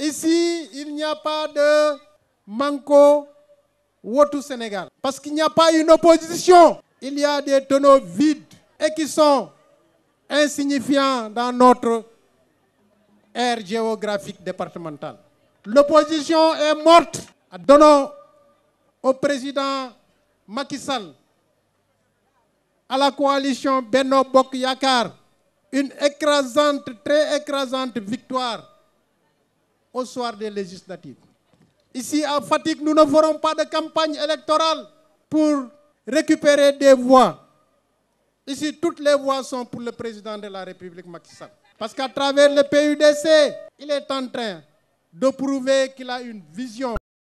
Ici, il n'y a pas de manco Wotu Sénégal. Parce qu'il n'y a pas une opposition. Il y a des tonneaux vides et qui sont insignifiants dans notre aire géographique départementale. L'opposition est morte. Donnons au président Macky Sall, à la coalition Benno Bok Yakar, une écrasante, très écrasante victoire au soir des législatives. Ici à Fatigue, nous ne ferons pas de campagne électorale pour récupérer des voix. Ici, toutes les voix sont pour le président de la République, Macky Sall. Parce qu'à travers le PUDC, il est en train de prouver qu'il a une vision.